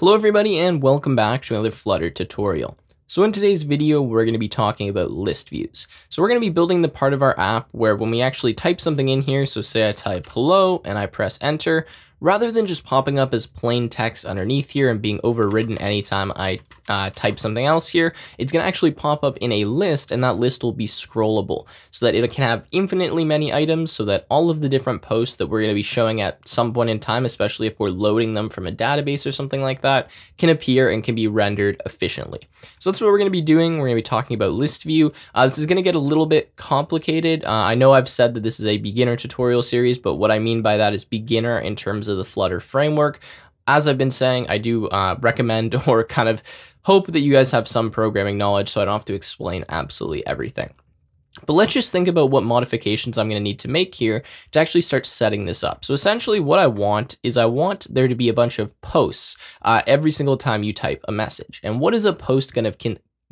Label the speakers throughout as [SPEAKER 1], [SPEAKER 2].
[SPEAKER 1] Hello everybody and welcome back to another Flutter tutorial. So in today's video, we're going to be talking about list views. So we're going to be building the part of our app where when we actually type something in here, so say I type hello and I press enter, rather than just popping up as plain text underneath here and being overridden anytime I uh, type something else here, it's going to actually pop up in a list and that list will be scrollable so that it can have infinitely many items so that all of the different posts that we're going to be showing at some point in time, especially if we're loading them from a database or something like that, can appear and can be rendered efficiently. So that's what we're going to be doing. We're to be talking about list view. Uh, this is going to get a little bit complicated. Uh, I know I've said that this is a beginner tutorial series, but what I mean by that is beginner in terms of the Flutter framework. As I've been saying, I do uh, recommend or kind of hope that you guys have some programming knowledge so I don't have to explain absolutely everything. But let's just think about what modifications I'm going to need to make here to actually start setting this up. So essentially what I want is I want there to be a bunch of posts uh, every single time you type a message. And what is a post going to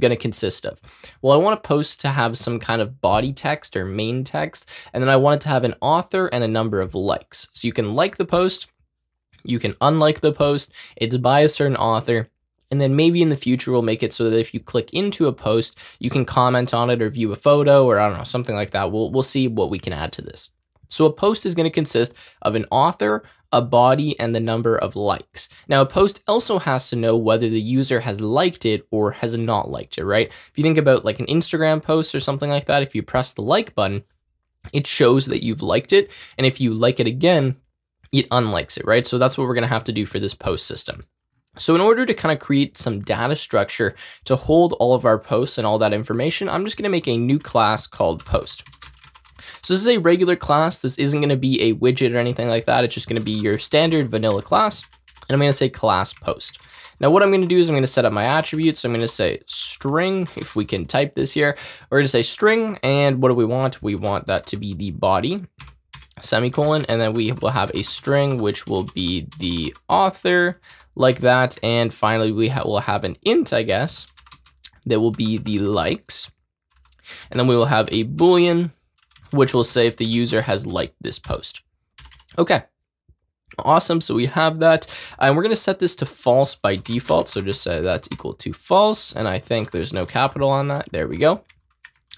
[SPEAKER 1] going to consist of? Well, I want a post to have some kind of body text or main text, and then I want it to have an author and a number of likes. So you can like the post, you can unlike the post, it's by a certain author, and then maybe in the future we'll make it so that if you click into a post, you can comment on it or view a photo or I don't know, something like that. We'll, we'll see what we can add to this. So a post is going to consist of an author, a body, and the number of likes. Now, a post also has to know whether the user has liked it or has not liked it, right? If you think about like an Instagram post or something like that, if you press the like button, it shows that you've liked it. And if you like it again, it unlikes it, right? So that's what we're going to have to do for this post system. So in order to kind of create some data structure to hold all of our posts and all that information, I'm just going to make a new class called post. So this is a regular class. This isn't going to be a widget or anything like that. It's just going to be your standard vanilla class. And I'm going to say class post. Now what I'm going to do is I'm going to set up my attributes. I'm going to say string, if we can type this here. We're going to say string, and what do we want? We want that to be the body, semicolon, and then we will have a string, which will be the author, like that. And finally, we ha will have an int, I guess, that will be the likes. And then we will have a boolean, which will say if the user has liked this post. Okay. Awesome, so we have that, and we're gonna set this to false by default, so just say that's equal to false, and I think there's no capital on that, there we go.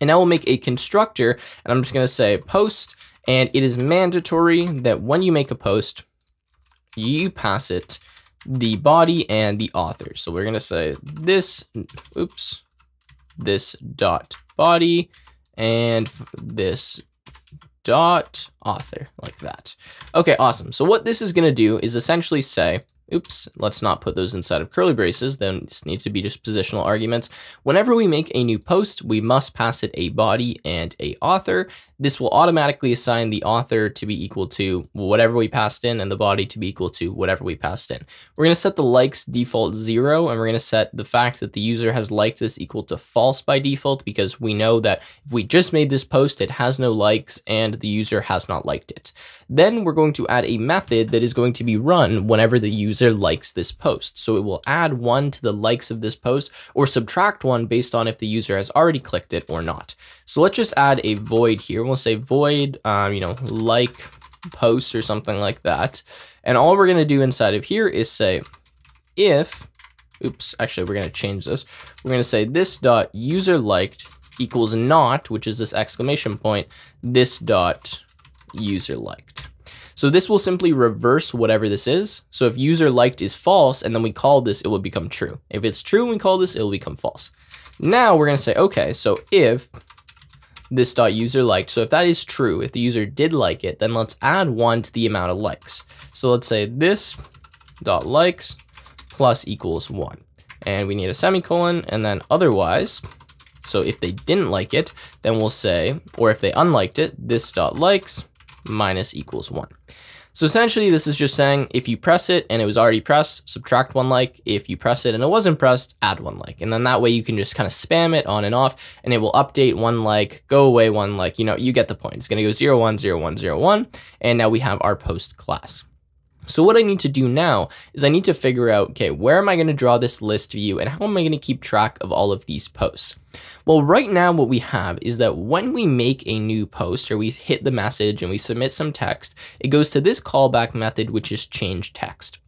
[SPEAKER 1] And now we'll make a constructor, and I'm just gonna say post, and it is mandatory that when you make a post, you pass it the body and the author. So we're going to say this, oops, this dot body and this dot author like that. Okay, awesome. So what this is going to do is essentially say, oops, let's not put those inside of curly braces, then this need to be just positional arguments. Whenever we make a new post, we must pass it a body and a author, this will automatically assign the author to be equal to whatever we passed in and the body to be equal to whatever we passed in. We're going to set the likes default zero and we're going to set the fact that the user has liked this equal to false by default because we know that if we just made this post, it has no likes and the user has not liked it. Then we're going to add a method that is going to be run whenever the user likes this post. So it will add one to the likes of this post or subtract one based on if the user has already clicked it or not. So let's just add a void here. We'll say void, um, you know, like post or something like that. And all we're going to do inside of here is say if, oops, actually, we're going to change this. We're going to say this dot user liked equals not, which is this exclamation point, this dot user liked. So this will simply reverse whatever this is. So if user liked is false and then we call this, it will become true. If it's true and we call this, it will become false. Now we're going to say, okay, so if this dot user liked. So if that is true, if the user did like it, then let's add one to the amount of likes. So let's say this dot likes plus equals one. And we need a semicolon and then otherwise, so if they didn't like it, then we'll say, or if they unliked it, this dot likes minus equals one. So essentially, this is just saying if you press it and it was already pressed, subtract one like. If you press it and it wasn't pressed, add one like. And then that way you can just kind of spam it on and off and it will update one like, go away one like, you know, you get the point. It's going to go 0, 1, 0, 1, 0, 1. And now we have our post class. So what I need to do now is I need to figure out, okay, where am I going to draw this list view and how am I going to keep track of all of these posts? Well, right now what we have is that when we make a new post or we hit the message and we submit some text, it goes to this callback method, which is change text.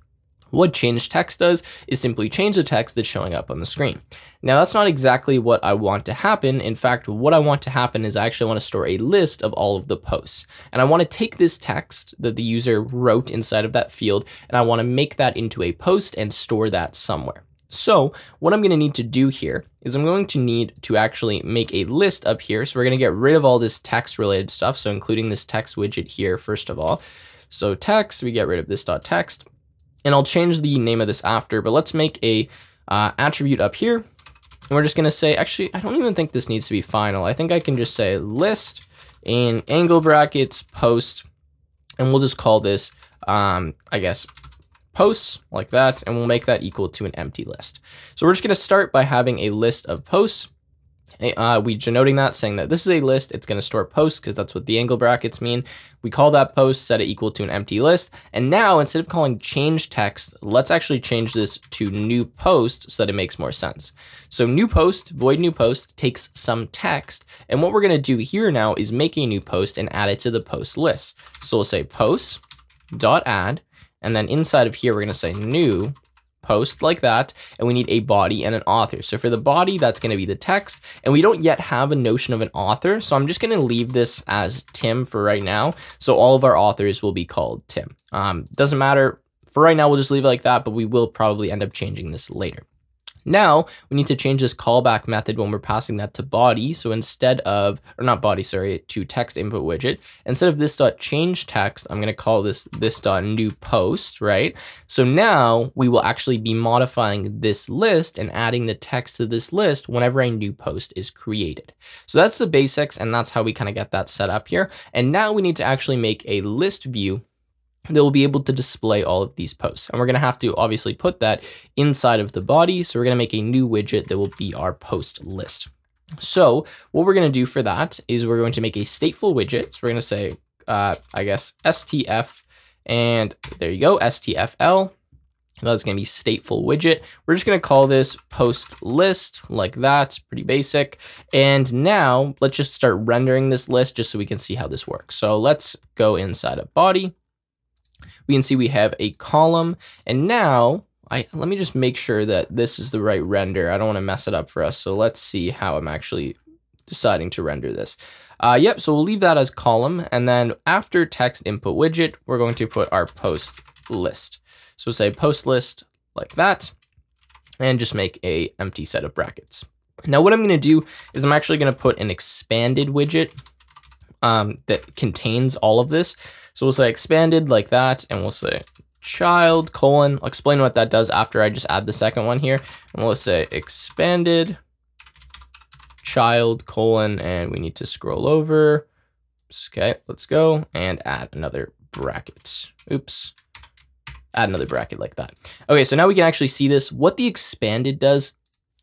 [SPEAKER 1] What change text does is simply change the text that's showing up on the screen. Now that's not exactly what I want to happen. In fact, what I want to happen is I actually want to store a list of all of the posts. And I want to take this text that the user wrote inside of that field, and I want to make that into a post and store that somewhere. So what I'm going to need to do here is I'm going to need to actually make a list up here. So we're going to get rid of all this text related stuff. So including this text widget here, first of all. So text, we get rid of this dot text and I'll change the name of this after, but let's make a uh, attribute up here. And we're just gonna say, actually, I don't even think this needs to be final. I think I can just say list in angle brackets post, and we'll just call this, um, I guess, posts like that, and we'll make that equal to an empty list. So we're just gonna start by having a list of posts uh, we denoting that saying that this is a list, it's going to store posts because that's what the angle brackets mean. We call that post, set it equal to an empty list. And now instead of calling change text, let's actually change this to new post so that it makes more sense. So new post, void new post takes some text. And what we're going to do here now is make a new post and add it to the post list. So we'll say post dot add, and then inside of here, we're going to say new post like that, and we need a body and an author. So for the body, that's going to be the text, and we don't yet have a notion of an author, so I'm just going to leave this as Tim for right now. So all of our authors will be called Tim. Um, doesn't matter. For right now, we'll just leave it like that, but we will probably end up changing this later. Now we need to change this callback method when we're passing that to body. So instead of, or not body, sorry, to text input widget, instead of this dot change text, I'm going to call this this dot new post, right? So now we will actually be modifying this list and adding the text to this list whenever a new post is created. So that's the basics. And that's how we kind of get that set up here. And now we need to actually make a list view that will be able to display all of these posts. And we're going to have to obviously put that inside of the body. So we're going to make a new widget that will be our post list. So what we're going to do for that is we're going to make a stateful widget. So we're going to say, uh, I guess, STF, and there you go, STFL. That's going to be stateful widget. We're just going to call this post list like that, pretty basic. And now let's just start rendering this list just so we can see how this works. So let's go inside of body we can see we have a column. And now, I let me just make sure that this is the right render. I don't want to mess it up for us. So let's see how I'm actually deciding to render this. Uh, yep, so we'll leave that as column. And then after text input widget, we're going to put our post list. So say post list like that, and just make a empty set of brackets. Now what I'm going to do is I'm actually going to put an expanded widget um, that contains all of this. So we'll say expanded like that, and we'll say child colon. I'll explain what that does after I just add the second one here. And we'll say expanded child colon, and we need to scroll over. Okay, let's go and add another bracket. Oops. Add another bracket like that. Okay, so now we can actually see this. What the expanded does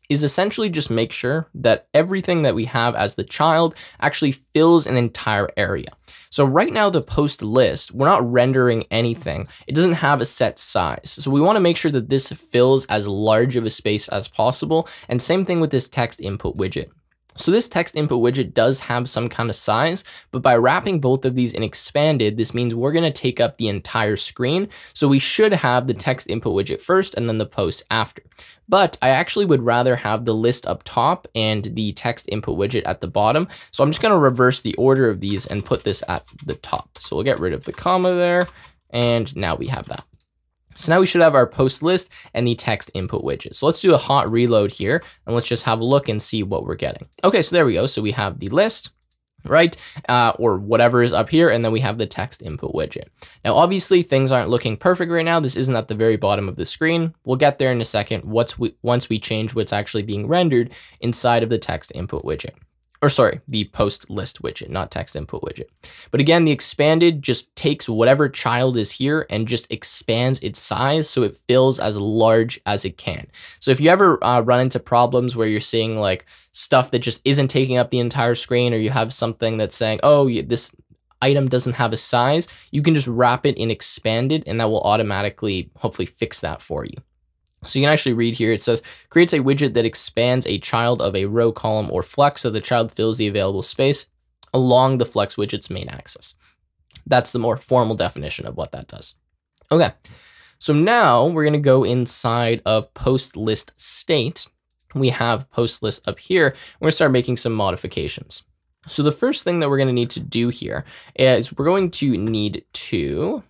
[SPEAKER 1] is essentially just make sure that everything that we have as the child actually fills an entire area. So right now the post list, we're not rendering anything. It doesn't have a set size. So we wanna make sure that this fills as large of a space as possible. And same thing with this text input widget. So this text input widget does have some kind of size, but by wrapping both of these in expanded, this means we're gonna take up the entire screen. So we should have the text input widget first and then the post after. But I actually would rather have the list up top and the text input widget at the bottom. So I'm just gonna reverse the order of these and put this at the top. So we'll get rid of the comma there. And now we have that. So now we should have our post list and the text input widget. So let's do a hot reload here and let's just have a look and see what we're getting. Okay, so there we go. So we have the list, right? Uh, or whatever is up here, and then we have the text input widget. Now, obviously, things aren't looking perfect right now. This isn't at the very bottom of the screen. We'll get there in a second once we, once we change what's actually being rendered inside of the text input widget or sorry, the post list widget, not text input widget. But again, the expanded just takes whatever child is here and just expands its size so it fills as large as it can. So if you ever uh, run into problems where you're seeing like stuff that just isn't taking up the entire screen or you have something that's saying, oh, this item doesn't have a size, you can just wrap it in expanded and that will automatically hopefully fix that for you. So you can actually read here, it says, creates a widget that expands a child of a row, column, or flex so the child fills the available space along the flex widget's main axis. That's the more formal definition of what that does. Okay, So now we're going to go inside of post list state. We have post list up here. We're going to start making some modifications. So the first thing that we're going to need to do here is we're going to need to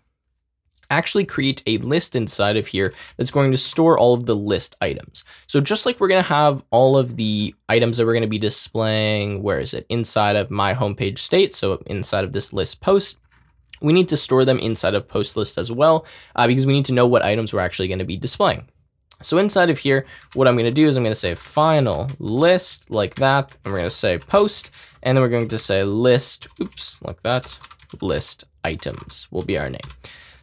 [SPEAKER 1] actually create a list inside of here that's going to store all of the list items. So just like we're going to have all of the items that we're going to be displaying, where is it? Inside of my homepage state. So inside of this list post, we need to store them inside of post list as well, uh, because we need to know what items we're actually going to be displaying. So inside of here, what I'm going to do is I'm going to say final list like that. And we're going to say post, and then we're going to say list, oops, like that, list items will be our name.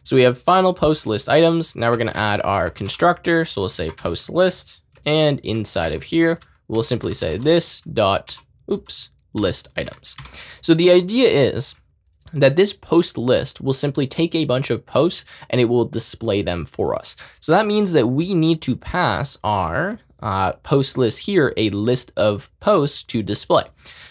[SPEAKER 1] So we have final post list items. Now we're going to add our constructor. So we'll say post list and inside of here, we'll simply say this dot, oops, list items. So the idea is that this post list will simply take a bunch of posts and it will display them for us. So that means that we need to pass our uh, post list here a list of posts to display.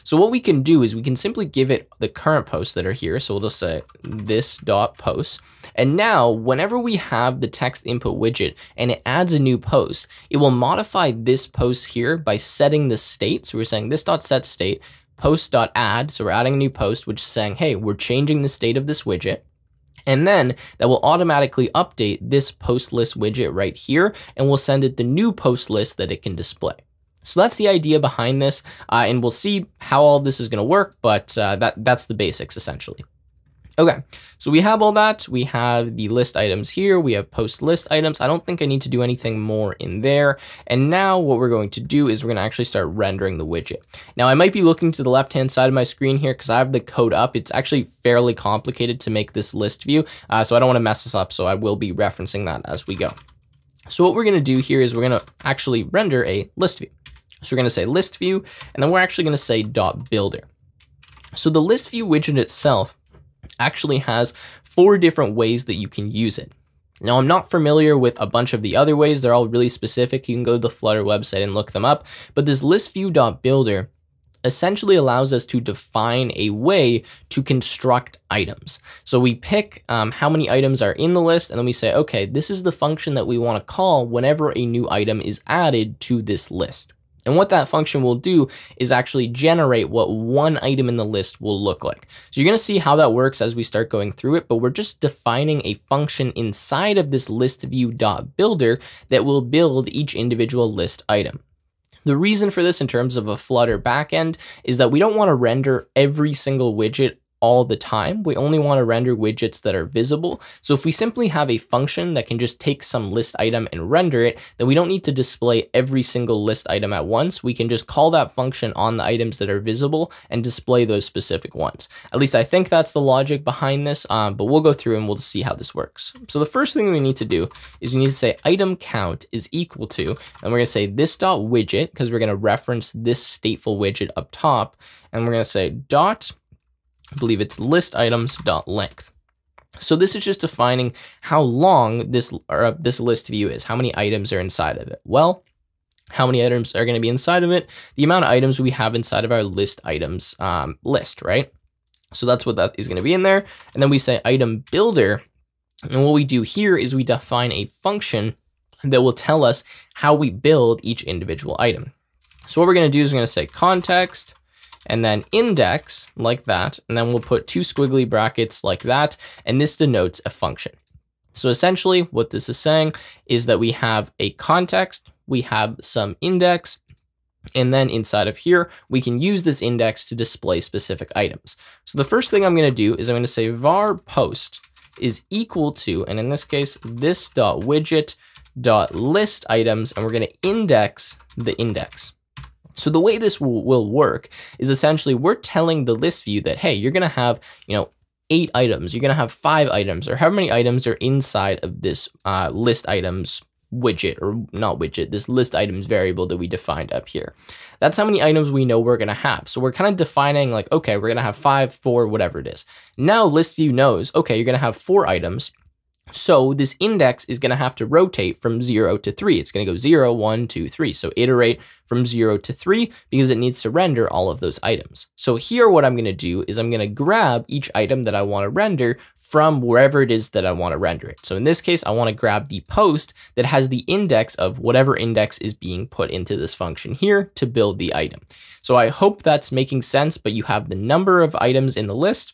[SPEAKER 1] So what we can do is we can simply give it the current posts that are here. So we'll just say this dot post. And now whenever we have the text input widget and it adds a new post, it will modify this post here by setting the state. So we're saying this dot set state post dot add. So we're adding a new post, which is saying, hey, we're changing the state of this widget. And then that will automatically update this post list widget right here, and we'll send it the new post list that it can display. So that's the idea behind this, uh, and we'll see how all this is going to work, but uh, that that's the basics essentially. Okay, so we have all that. We have the list items here. We have post list items. I don't think I need to do anything more in there. And now what we're going to do is we're going to actually start rendering the widget. Now I might be looking to the left-hand side of my screen here because I have the code up. It's actually fairly complicated to make this list view. Uh, so I don't want to mess this up. So I will be referencing that as we go. So what we're going to do here is we're going to actually render a list view. So we're going to say list view, and then we're actually going to say dot builder. So the list view widget itself actually has four different ways that you can use it. Now, I'm not familiar with a bunch of the other ways. They're all really specific. You can go to the Flutter website and look them up. But this list view dot builder essentially allows us to define a way to construct items. So we pick um, how many items are in the list, and then we say, okay, this is the function that we want to call whenever a new item is added to this list. And what that function will do is actually generate what one item in the list will look like. So you're going to see how that works as we start going through it, but we're just defining a function inside of this list that will build each individual list item. The reason for this in terms of a Flutter backend is that we don't want to render every single widget all the time. We only want to render widgets that are visible. So if we simply have a function that can just take some list item and render it, then we don't need to display every single list item at once. We can just call that function on the items that are visible and display those specific ones. At least I think that's the logic behind this, um, but we'll go through and we'll see how this works. So the first thing we need to do is we need to say item count is equal to, and we're going to say this dot widget because we're going to reference this stateful widget up top, and we're going to say dot I believe it's list items dot length. So this is just defining how long this or uh, this list view is, how many items are inside of it. Well, how many items are going to be inside of it? The amount of items we have inside of our list items um, list, right? So that's what that is going to be in there. And then we say item builder. And what we do here is we define a function that will tell us how we build each individual item. So what we're going to do is we're going to say context and then index like that, and then we'll put two squiggly brackets like that, and this denotes a function. So essentially what this is saying is that we have a context, we have some index, and then inside of here, we can use this index to display specific items. So the first thing I'm going to do is I'm going to say var post is equal to, and in this case, this dot widget dot list items, and we're going to index the index. So the way this will, will work is essentially we're telling the list view that, hey, you're going to have, you know, eight items, you're going to have five items, or however many items are inside of this uh, list items widget, or not widget, this list items variable that we defined up here. That's how many items we know we're going to have. So we're kind of defining like, okay, we're going to have five, four, whatever it is. Now list view knows, okay, you're going to have four items. So this index is going to have to rotate from 0 to 3. It's going to go 0, 1, 2, 3. So iterate from 0 to 3 because it needs to render all of those items. So here what I'm going to do is I'm going to grab each item that I want to render from wherever it is that I want to render it. So in this case, I want to grab the post that has the index of whatever index is being put into this function here to build the item. So I hope that's making sense, but you have the number of items in the list